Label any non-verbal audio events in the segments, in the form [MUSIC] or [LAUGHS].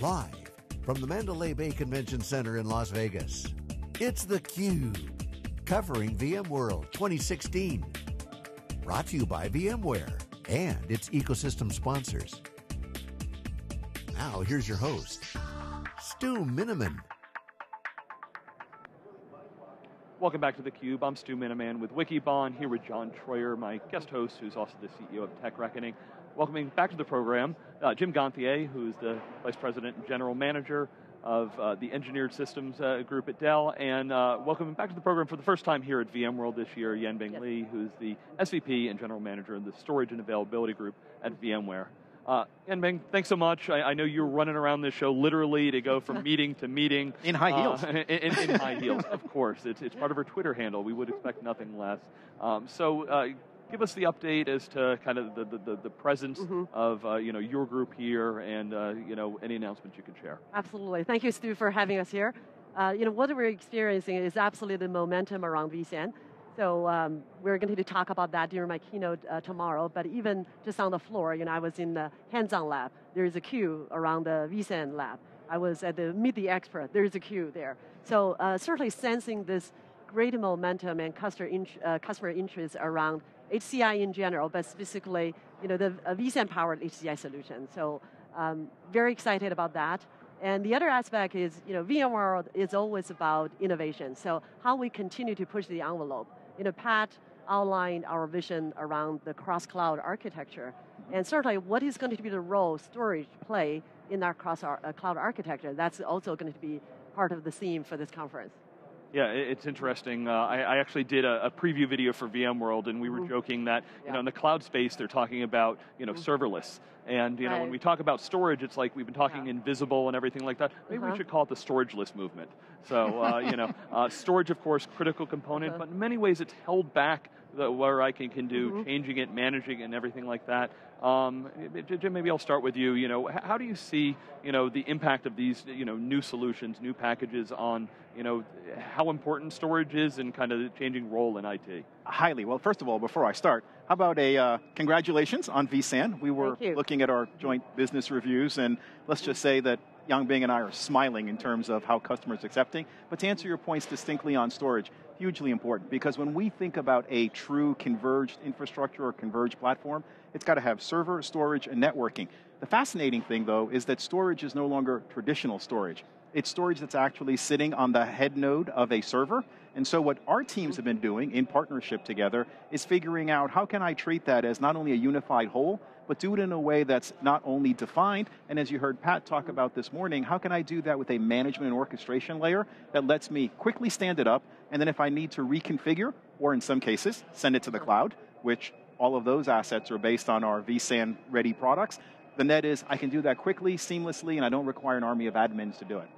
Live from the Mandalay Bay Convention Center in Las Vegas, it's theCUBE, covering VMworld 2016. Brought to you by VMware and its ecosystem sponsors. Now here's your host, Stu Miniman. Welcome back to theCUBE. I'm Stu Miniman with Wikibon, here with John Troyer, my guest host, who's also the CEO of Tech Reckoning. Welcoming back to the program, uh, Jim Ganthier, who's the Vice President and General Manager of uh, the Engineered Systems uh, Group at Dell, and uh, welcoming back to the program for the first time here at VMworld this year, Yanbing yes. Li, who's the SVP and General Manager in the Storage and Availability Group at VMware. Uh, and Bing, thanks so much. I, I, know you're running around this show literally to go from [LAUGHS] meeting to meeting. In high heels. Uh, [LAUGHS] in, in, in high heels, [LAUGHS] of course. It's, it's part of her Twitter handle. We would expect nothing less. Um, so uh, give us the update as to kind of the, the, the presence mm -hmm. of uh, you know, your group here and uh, you know, any announcements you can share. Absolutely. Thank you, Stu, for having us here. Uh, you know, what we're experiencing is absolutely the momentum around vSAN. So um, we're going to talk about that during my keynote uh, tomorrow, but even just on the floor, you know, I was in the hands-on lab. There is a queue around the vSAN lab. I was at the Meet the Expert, there is a queue there. So uh, certainly sensing this great momentum and customer, in, uh, customer interest around HCI in general, but specifically, you know, the uh, vSAN-powered HCI solution. So um, very excited about that. And the other aspect is, you know, VMworld is always about innovation. So how we continue to push the envelope you know, Pat outlined our vision around the cross-cloud architecture, and certainly what is going to be the role storage play in our cross-cloud uh, architecture. That's also going to be part of the theme for this conference. Yeah, it's interesting. Uh, I, I, actually did a, a, preview video for VMworld, and we were mm -hmm. joking that you yeah. know in the cloud space they're talking about you know mm -hmm. serverless, and you know right. when we talk about storage, it's like we've been talking yeah. invisible and everything like that. Maybe uh -huh. we uh-huh. should call it the storageless movement. So uh, you know, [LAUGHS] uh, storage of course critical component, -huh. but in many ways it's held back where I can, can do mm -hmm. changing it, managing it, and everything like that. Um, Jim, maybe I'll start with you. You know, how do you see, you know, the impact of these, you know, new solutions, new packages on, you know, how important storage is and kind of the changing role in IT? Highly. Well, first of all, before I start, how about a uh, congratulations on vSAN? We were looking at our joint business reviews, and let's just say that Yanbing and I are smiling in terms of how customers accepting. But to answer your points distinctly on storage, hugely important because when we think about a true converged infrastructure or converged platform, it's got to have server, storage, and networking. The fascinating thing though is that storage is no longer traditional storage. It's storage that's actually sitting on the head node of a server. And so what our teams have been doing in partnership together is figuring out how can I treat that as not only a unified whole, but do it in a way that's not only defined, and as you heard Pat talk about this morning, how can I do that with a management and orchestration layer that lets me quickly stand it up, and then if I need to reconfigure, or in some cases, send it to the cloud, which all of those assets are based on our vSAN ready products, the net is I can do that quickly, seamlessly, and I don't require an army of admins to do it.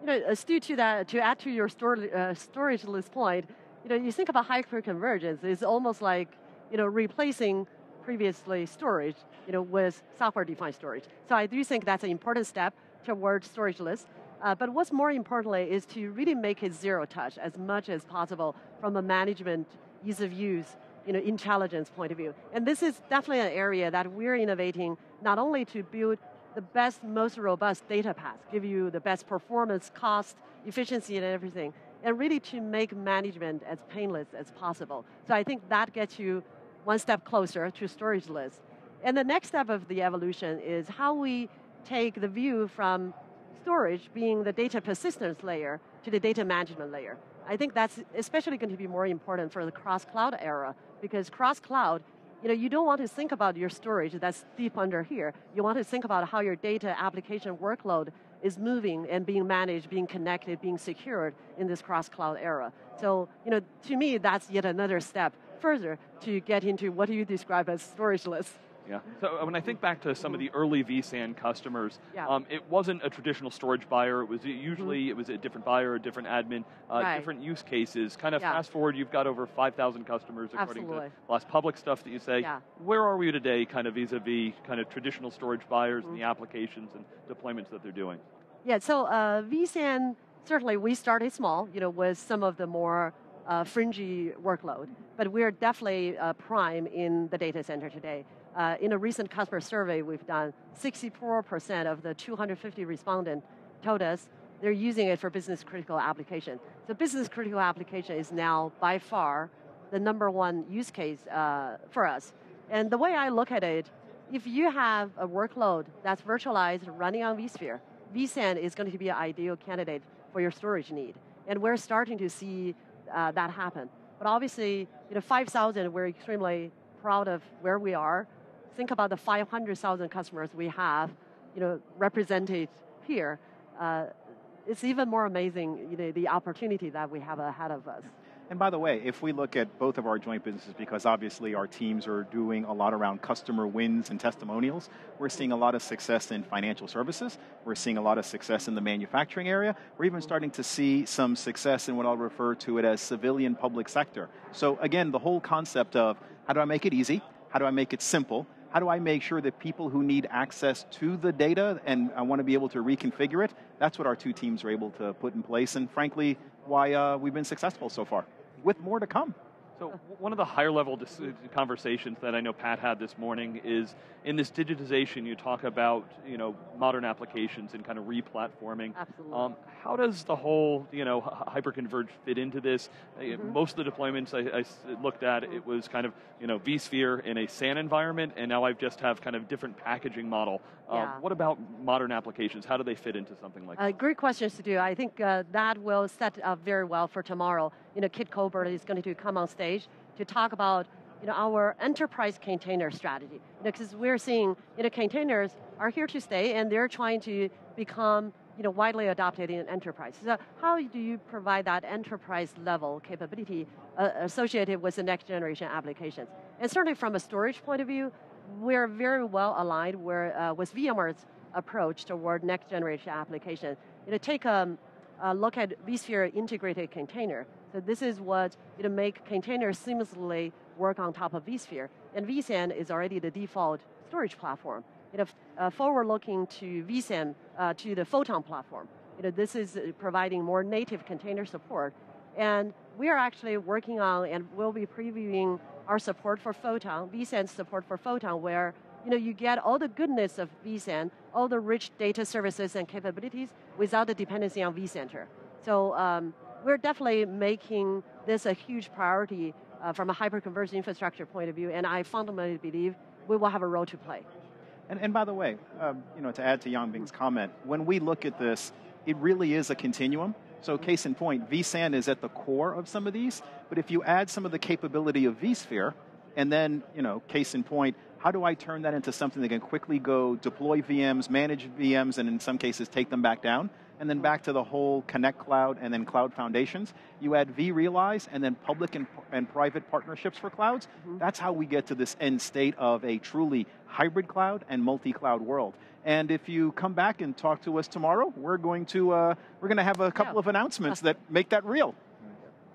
You know, uh, Stu, to, that, to add to your storage, uh, storage list point, you know, you think about hyper-convergence, it's almost like, you know, replacing previously storage, you know, with software-defined storage. So I do think that's an important step towards storage-less. Uh, but what's more importantly is to really make it zero touch as much as possible from a management, ease of use, you know, intelligence point of view. And this is definitely an area that we're innovating not only to build the best, most robust data path, give you the best performance, cost, efficiency, and everything, and really to make management as painless as possible. So I think that gets you one step closer to storage-less. And the next step of the evolution is how we take the view from storage being the data persistence layer to the data management layer. I think that's especially going to be more important for the cross-cloud era because cross-cloud, you know, you don't want to think about your storage that's deep under here. You want to think about how your data application workload is moving and being managed, being connected, being secured in this cross-cloud era. So, you know, to me, that's yet another step further to get into what you describe as storageless. Yeah, so uh, when I think back to some of the early vSAN customers, yeah. um, it wasn't a traditional storage buyer, it was usually, mm -hmm. it was a different buyer, a different admin, uh, right. different use cases. Kind of yeah. fast forward, you've got over 5,000 customers according Absolutely. to last public stuff that you say. Yeah. Where are we today kind of vis-a-vis -vis kind of traditional storage buyers mm -hmm. and the mm-hmm. applications and deployments that they're doing? Yeah, so uh, vSAN, certainly we started small, you know, with some of the more uh, fringy workload, but we're definitely uh, prime in the data center today. uh, in a recent customer survey we've done, 64% of the 250 respondents told us they're using it for business critical application. So business critical application is now by far the number one use case uh, for us. And the way I look at it, if you have a workload that's virtualized running on vSphere, vSAN is going to be an ideal candidate for your storage need. And we're starting to see uh, that happen. But obviously, you know, 5,000, we're extremely proud of where we are. Think about the 500,000 customers we have, you know, represented here. Uh, it's even more amazing, you know, the opportunity that we have ahead of us. And by the way, if we look at both of our joint businesses, because obviously our teams are doing a lot around customer wins and testimonials, we're seeing a lot of success in financial services. We're seeing a lot of success in the manufacturing area. We're even starting to see some success in what I'll refer to it as civilian public sector. So again, the whole concept of how do I make it easy? How do I make it simple? How do I make sure that people who need access to the data and I want to be able to reconfigure it, that's what our two teams are able to put in place, and frankly, why uh, we've been successful so far with more to come. So one of the higher level conversations that I know Pat had this morning is in this digitization, you talk about you know modern applications and kind of replatforming. Absolutely. Um, how does the whole you know hyperconverged fit into this? Uh, mm-hmm. Most of the deployments I, I, looked at, it was kind of you know vSphere in a SAN environment, and now I just have kind of different packaging model. Um, yeah. what about modern applications? How do they fit into something like uh, that? Great questions to do. I think uh, that will set up very well for tomorrow. You know, Kit Colbert is going to come on stage to talk about you know, our enterprise container strategy. Because you know, we're seeing you know, containers are here to stay and they're trying to become you know, widely adopted in enterprise. So how do you provide that enterprise level capability uh, associated with the next generation applications? And certainly from a storage point of view, we're very well aligned where, uh, with VMware's approach toward next generation application. You know, take a, a look at vSphere integrated container. So this is what you know, make containers seamlessly work on top of vSphere. And vSAN is already the default storage platform. You know, uh, forward looking to vSAN, uh, to the Photon platform. You know, this is providing more native container support. And we are actually working on and we'll be previewing our support for Photon, vSAN support for Photon, where you know, you get all the goodness of vSAN, all the rich data services and capabilities without the dependency on vCenter. So um, we're definitely making this a huge priority uh, from a hyperconverged infrastructure point of view, and I fundamentally believe we will have a role to play. And, and by the way, um, you know, to add to Yanbing's comment, when we look at this, it really is a continuum. So case in point, vSAN is at the core of some of these, but if you add some of the capability of vSphere, and then, you know, case in point, how do I turn that into something that can quickly go deploy VMs, manage VMs, and in some cases take them back down? And then back to the whole Connect Cloud and then Cloud Foundations. You add vRealize and then public and, and private partnerships for clouds. Mm-hmm. That's how we get to this end state of a truly hybrid cloud and multi-cloud world. And if you come back and talk to us tomorrow, we're going to uh, we're going to have a couple yeah. of announcements that make that real.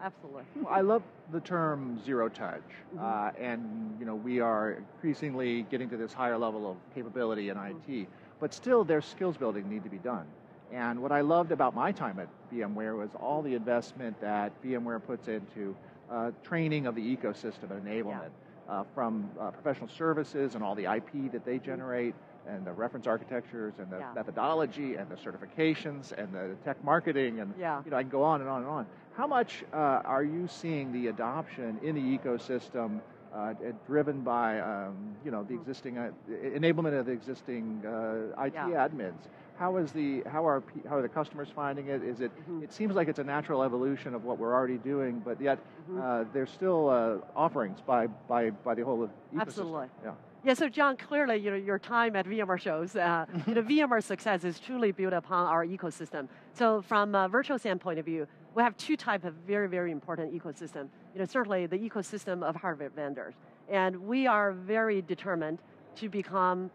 Absolutely. Well, I love the term zero touch, mm-hmm. uh, and you know we are increasingly getting to this higher level of capability in IT, mm-hmm. but still there's skills building need to be done. And what I loved about my time at VMware was all the investment that VMware puts into uh, training of the ecosystem and enablement, yeah. uh, from uh, professional services and all the IP that they generate, and the reference architectures and the yeah. methodology and the certifications and the tech marketing and yeah. you know I can go on and on and on. How much uh, are you seeing the adoption in the ecosystem uh, driven by um, you know the mm. existing uh, enablement of the existing uh, IT yeah. admins? how is the how are how are the customers finding it? Is it mm-hmm. it seems like it's a natural evolution of what we're already doing, but yet mm-hmm. uh, there's still uh, offerings by by by the whole ecosystem. Absolutely. Yeah. Yeah, so John, clearly, you know, your time at VMware shows, uh, you know, [LAUGHS] VMware success is truly built upon our ecosystem. So from a virtual standpoint of view, we have two types of very, very important ecosystem. You know, certainly the ecosystem of hardware vendors. And we are very determined to become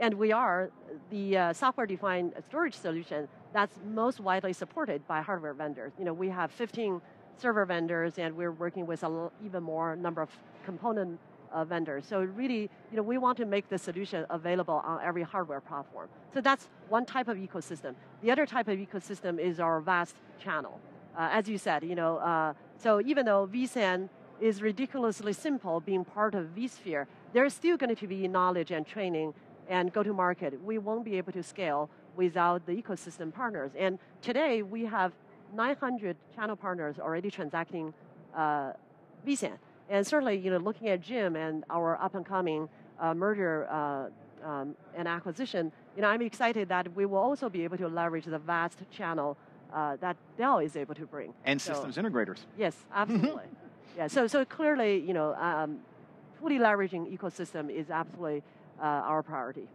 and we are the uh, software-defined storage solution that's most widely supported by hardware vendors. You know, we have 15 server vendors, and we're working with even more number of component uh, vendors. So really, you know, we want to make the solution available on every hardware platform. So that's one type of ecosystem. The other type of ecosystem is our vast channel. Uh, as you said, you know, uh, so even though vSAN is ridiculously simple being part of vSphere, there's still going to be knowledge and training and go to market. We won't be able to scale without the ecosystem partners. And today we have 900 channel partners already transacting uh, vSAN. And certainly, you know, looking at Jim and our up and coming uh, merger uh, um, and acquisition, you know, I'm excited that we will also be able to leverage the vast channel uh, that Dell is able to bring. And so, systems integrators. Yes, [LAUGHS] absolutely. yeah, so, so clearly, you know, um, fully leveraging ecosystem is absolutely uh, our priority.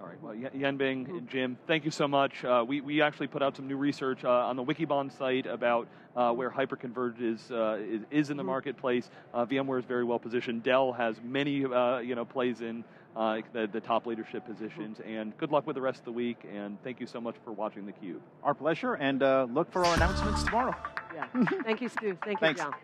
All right. Well, Yanbing and Jim, thank you so much. Uh, we, we actually put out some new research uh, on the Wikibon site about uh, where hyperconverged is, uh, is, is, in the mm-hmm. marketplace. Uh, VMware is very well positioned. Dell has many, uh, you know, plays in the, the top leadership positions. Mm-hmm. And good luck with the rest of the week. And thank you so much for watching theCUBE. Our pleasure. And look for our announcements tomorrow. Yeah. thank you, Stu. Thank you, Thanks. John.